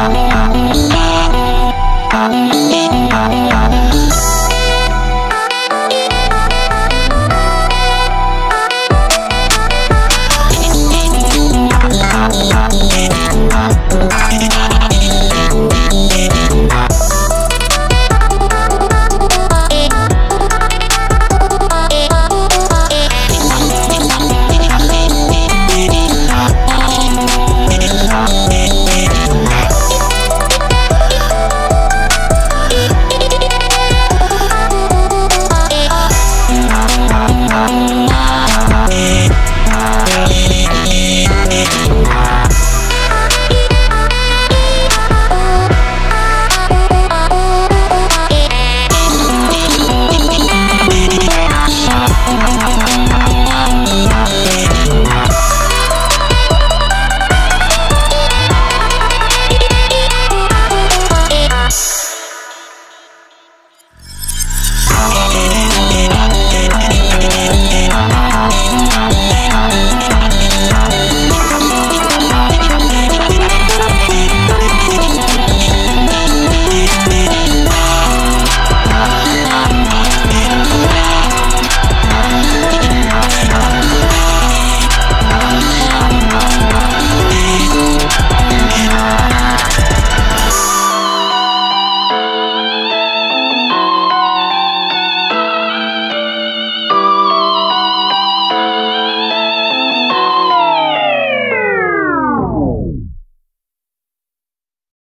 Bye.